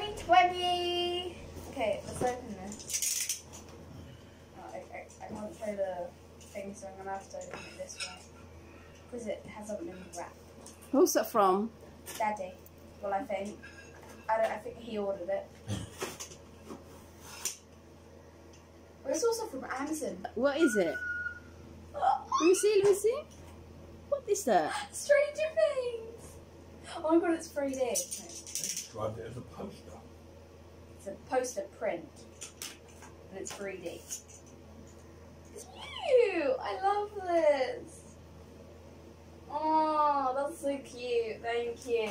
2020! Okay, let's open this. Oh, I, I, I can't show the thing, so I'm gonna have to open it this way. Because it hasn't been wrapped. Who's that from? Daddy. Well, I think. I don't. I think he ordered it. But it's also from Amazon. What is it? Let me see, let me see. What is that? Stranger Things. Oh my god, it's 3D. They described it as a poster. A poster print, and it's 3D. It's cute. I love this. Oh, that's so cute. Thank you.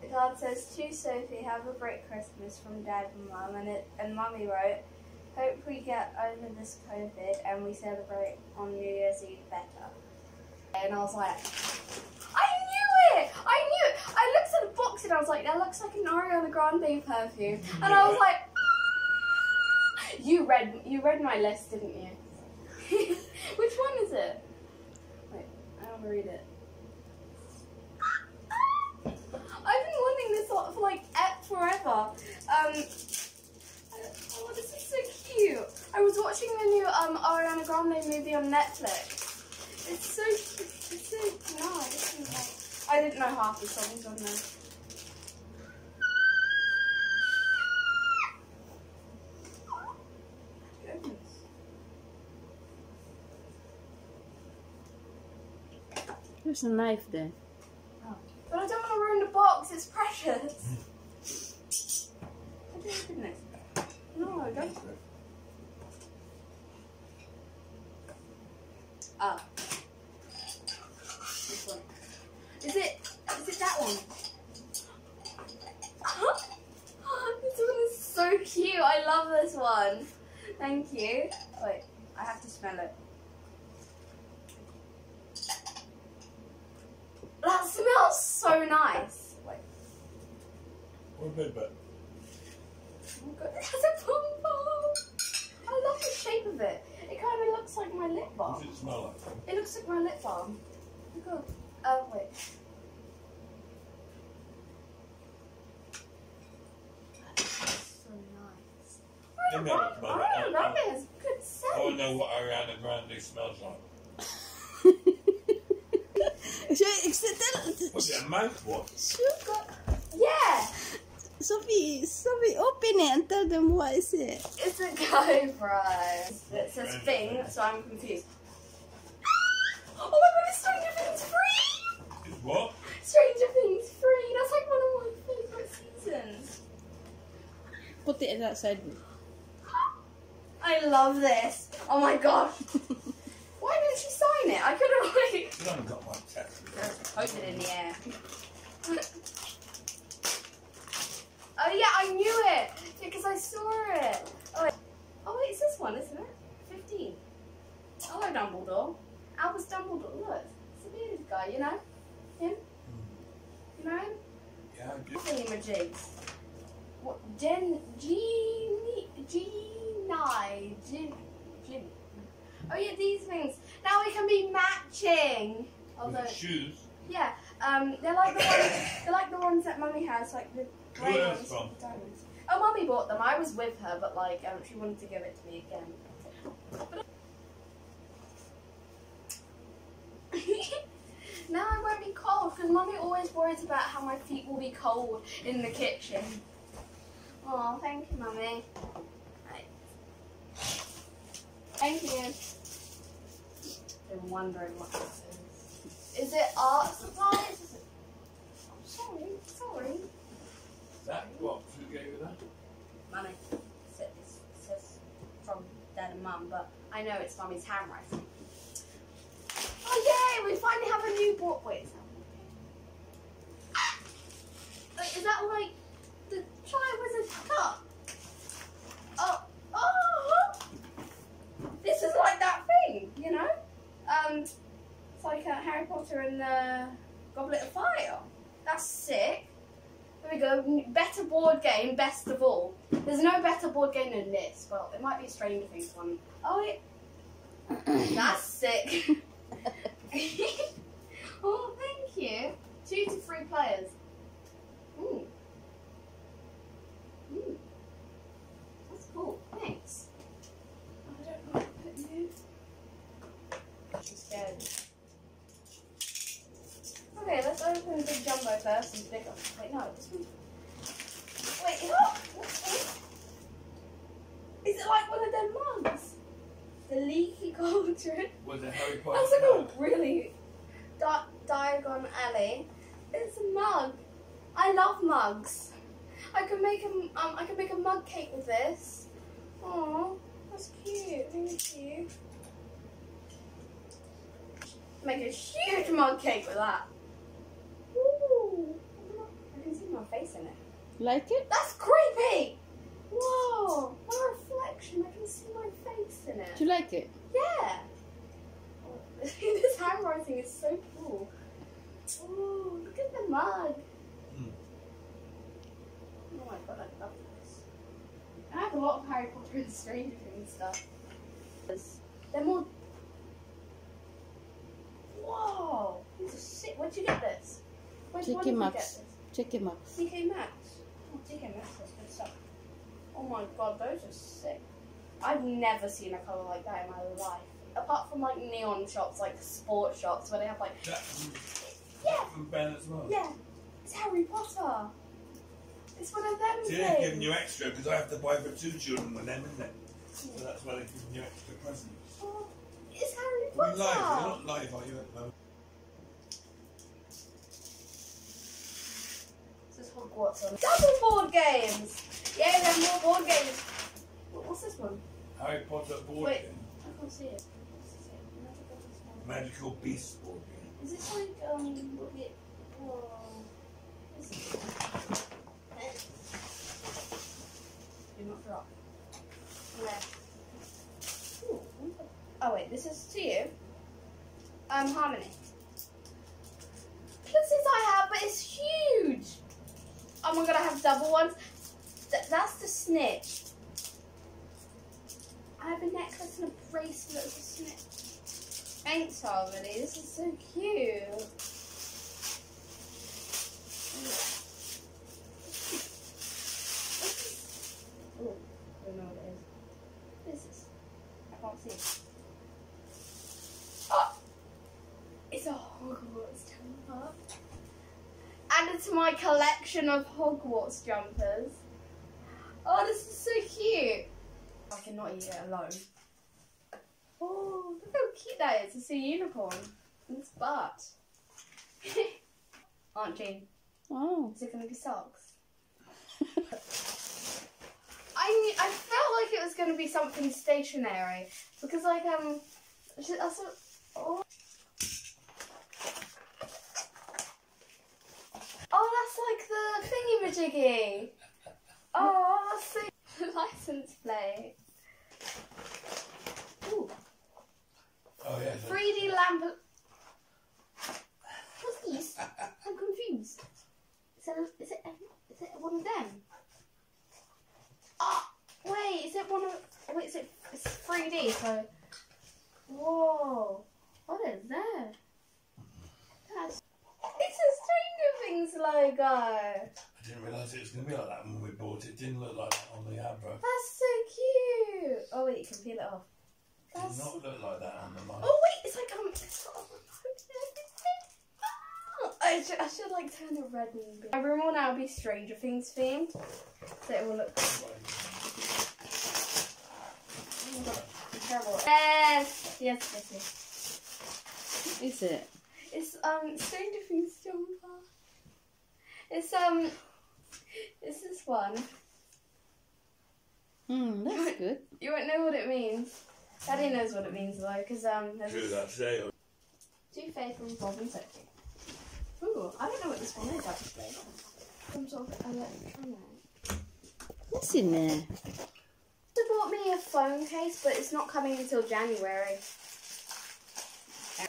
The card says to Sophie, "Have a great Christmas from Dad and Mum," and it and Mummy wrote, "Hope we get over this COVID and we celebrate on New Year's Eve better." And I was like, I knew it! I knew it! I looked at the box and I was like, that looks like an Ariana Grande perfume. And I was like, you read you read my list, didn't you? Which one is it? Wait, I don't want to read it. I've been wanting this for for, like forever. Um, oh, this is so cute. I was watching the new um Ariana Grande movie on Netflix. It's so it's so nice. I didn't know half the songs on there. There's a knife there. But I don't want to ruin the box. It's precious. Oh, goodness. No, I don't. Ah. This one. Is it? Is it that one? this one is so cute. I love this one. Thank you. Wait, I have to smell it. That smells so nice. Wait. What a bit, but Oh my god, it has a pom pom. I love the shape of it. It kind of looks like my lip balm. what balm. does it smell like? It looks like my lip balm. Oh god. Oh wait. So nice. Let Oh, me have a smell. Ariana Grande has good I scent. want to know what Ariana Grande smells like. What's it, a mouthwash? Sugar. Yeah, Sophie, Sophie, open it and tell them what is it. it's a go prize. It says thing, so I'm confused. Ah! Oh my god, it's Stranger Things free! It's what? Stranger Things free. That's like one of my favorite seasons. Put it outside. I love this. Oh my gosh. Why didn't she sign it? I could have already You haven't got my text. Posted in the air. oh yeah, I knew it because I saw it. Oh wait, oh wait, it's this one, isn't it? Fifteen. Oh, Hello, Dumbledore. Albus Dumbledore. Look, it's the bearded guy. You know him. Hmm. You know him. Yeah, I do. Thingamajigs. What? Gen. Genie. Genie. Gin. Gin. Oh yeah, these things. Now we can be matching. Although, With shoes. Yeah, um, they're like the ones. They're like the ones that Mummy has, like the grey ones. from? with Diamonds. Oh, Mummy bought them. I was with her, but like, um, she wanted to give it to me again. now I won't be cold because Mummy always worries about how my feet will be cold in the kitchen. Oh, thank you, Mummy. Right. Thank you. Been wondering what this is. Is it art supplies? Is it... I'm sorry, sorry. That what? Who gave you that? Mummy. It says, it says from Dad and Mum, but I know it's Mummy's handwriting. Oh yay! We finally have a new book. Wait, is that Wait, is that like the child with a cup? Oh, oh! This is like that thing, you know? Um, it's like uh, Harry Potter and the Goblet of Fire. That's sick. There we go. Better board game, best of all. There's no better board game than this. Well, it might be a Stranger Things one. Oh, it. That's sick. oh, thank you. Two to three players. Ooh. open the big and bigger. Wait, no, this one. Wait, oh? Is it like one of them mugs? The leaky cauldron. Was it Harry Potter? That's like a really di- Diagon Alley. It's a mug. I love mugs. I could make a um I could make a mug cake with this. Oh, that's cute. Thank you. Make a huge mug cake with that. Ooh, I can see my face in it. Like it? That's creepy. Whoa, what a reflection! I can see my face in it. Do you like it? Yeah. this handwriting is so cool. Oh, look at the mug. Mm. Oh my god, I love this. I have a lot of Harry Potter and Stranger Things stuff. They're more. Whoa! These are sick. Where'd you get this? Where'd TK where did you Maxx. get this? Check him out. TK Maxx. Oh, Maxx has stuff. Oh my god, those are sick. I've never seen a colour like that in my life. Apart from like neon shops, like sport shops, where they have like, That yeah, from Ben as well. yeah, it's Harry Potter. It's one of them See, they're giving you extra because I have to buy for two children with them, isn't it? So that's why they're giving you extra presents. Oh, it's Harry Are Potter. we live? You're not live, are you, at the moment? This is Hogwarts on double board games. Yeah, there are more board games. What's this one? Harry Potter board Wait. game. I can't see it. Magical Beast board game. Is this like um? Whoa. This is. Do not drop. Where? Oh wait, this is to you. Um, Harmony. Look at I have, but it's huge. Oh my god, I have double ones. Th- that's the snitch. I have a necklace and a bracelet with a snitch. Thanks, Harmony. This is so cute. Oh, I don't know what it is. What is this? I can't see it. Oh! It's a Hogwarts jumper. Added to my collection of Hogwarts jumpers. Oh, this is so cute. I cannot eat it alone. Oh, look how cute that is. It's a unicorn. And its butt. Aunt Jean, Oh. is it going to be socks? I I felt like it was going to be something stationery because like um oh oh that's like the thingy majiggy oh that's license plate Ooh, Oh, yeah. 3D lamp what's these I'm confused is it is it is it one of them Oh, wait, is it one of? Wait, is it? It's 3D, so. Whoa, what is that? That's. It's a Stranger Things logo. I didn't realise it was going to be like that when we bought it. It didn't look like that on the advert. That's so cute. Oh wait, you can peel it off. It did not look like that on the line. Oh wait, it's like um. It's got a remote and everything. I should, I should like turn it red and blue. My room will now be Stranger Things themed, so it will look Oh my God, terrible. Yes, yes, yes, yes. Is it? It's um Stranger Things jumper. It's um it's this one. Hmm, that's good. You won't know what it means. Daddy knows what it means though, because um there's True that today. two faithful Bob and Sophie. Ooh, I don't know what this one is actually. Some sort of electronic. What's in there? They bought me a phone case, but it's not coming until January.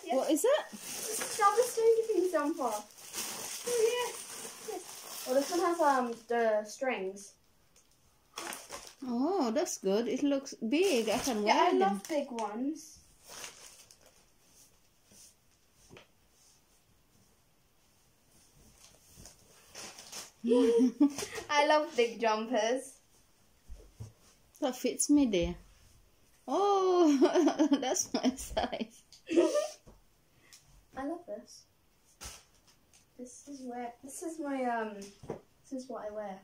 Yes. What is it? This is another Stranger Things jumper. Oh yes, Well, this one has um the strings. Oh, that's good. It looks big. I can Yeah, I wear them. love big ones. I love big jumpers. that fits me there. Oh, that's my size. I love this. Is where. This is my um. This is what I wear.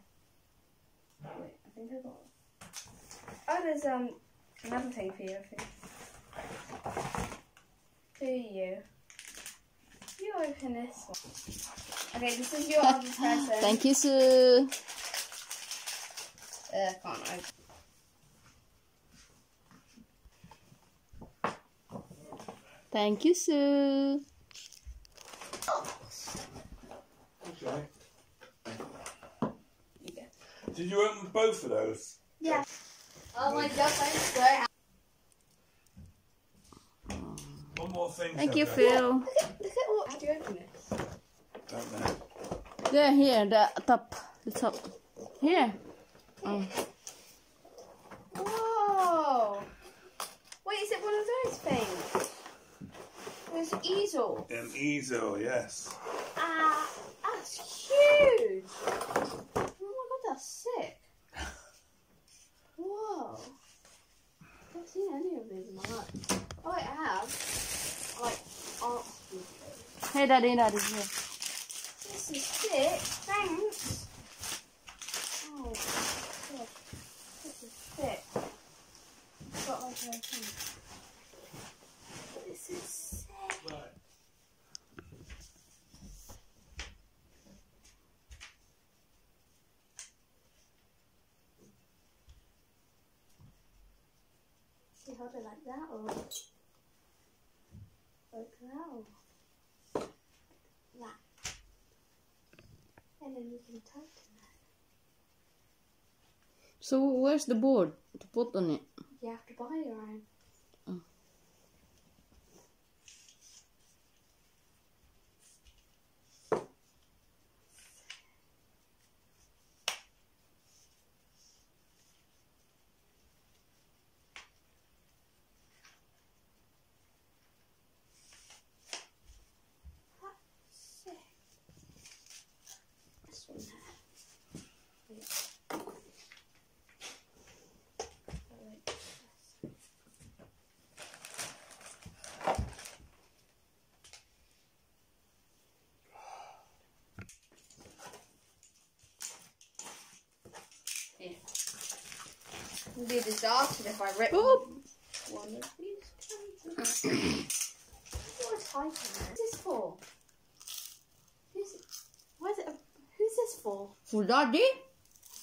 Wait, I think I got. Oh, there's um another thing for you. I think. For you. You open this one. Okay, this is your other present. Thank you, Sue. Uh, can't open. Thank you, Sue. Okay. You go. Did you open both of those? Yeah. Oh my god, I'm so happy. One more thing. Thank you, Sarah. Phil. Look at, look at what. How do you open this? Don't know. There, here, the top, the top. Here. Oh. Whoa! Wait, is it one of those things? There's easel. An easel, yes. Ah, that's huge. Oh my god, that's sick. Whoa. I've never seen any of these in my life. Oh, I have. Like, art pieces. Hey, Daddy, Daddy, here. This is sick. Thanks. This is sick. This is hold it like that or like that or that. So, where's the board to put on it? You have to buy your own. Oh. Sick. This one there. Wait. Oh, wait. Here. It'd be a disaster if I ripped Boop. one of these pages. What a type in. Who's this for? Who's why is it? A, who's this for? For Daddy?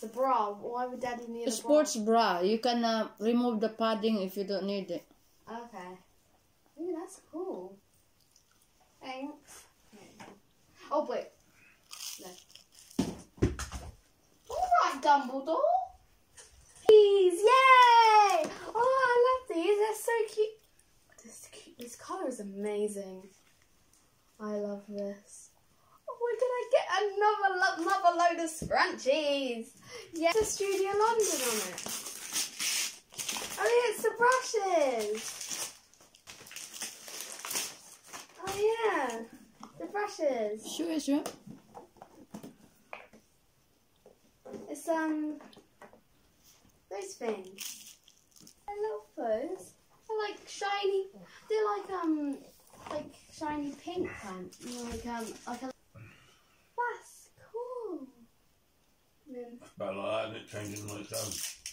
The bra. Why would Daddy need A a sports bra. You can uh, remove the padding if you don't need it. Okay. Ooh, that's cool. Thanks. Oh wait. No. All right, Dumbledore. These, yay! Oh, I love these. They're so cute. This. This color is amazing. I love this. Oh, we're gonna get another lo- another load of scrunchies. Yes, the Studio London on it. Oh yeah, it's the brushes. Oh yeah, the brushes. Sure, sure. It's um those things. I love those. They're like shiny. They're like um like shiny pink know, like um like a. That's cool. About like it changing on its.